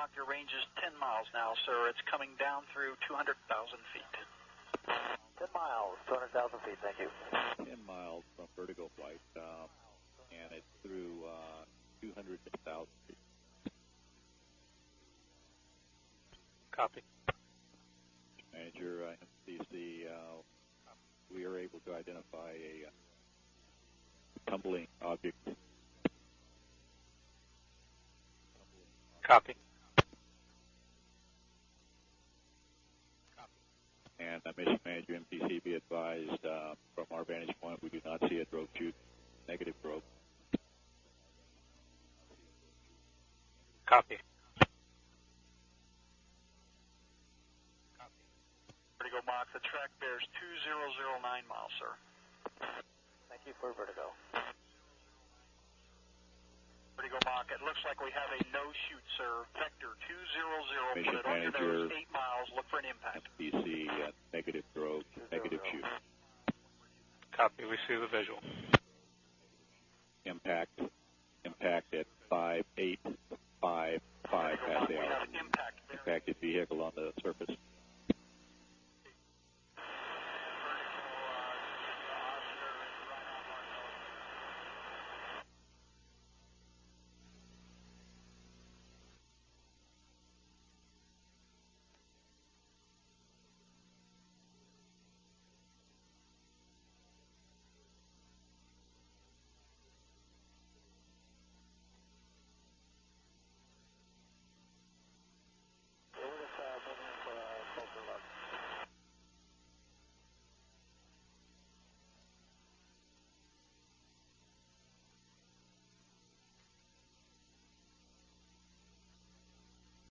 Mach, your range is 10 miles now, sir. It's coming down through 200,000 feet. 10 miles, 200,000 feet, thank you. 10 miles from vertical flight, um, and it's through uh, 200,000 feet. Copy. Manager, uh, MCC, uh, we are able to identify a uh, tumbling object. Copy. And uh, Mission Manager, MCC, be advised, uh, from our vantage point, we do not see a drogue chute, negative drogue. Copy. Vertigo Mach, the track bears 2009 miles, sir. Thank you for vertigo. Vertigo it looks like we have a no chute, sir. Vector 200, Mission put it on your manager. nose, 8 miles, look for an impact. MCC, uh, negative drogue, negative chute. Copy. We see the visual. Impact, impact at 5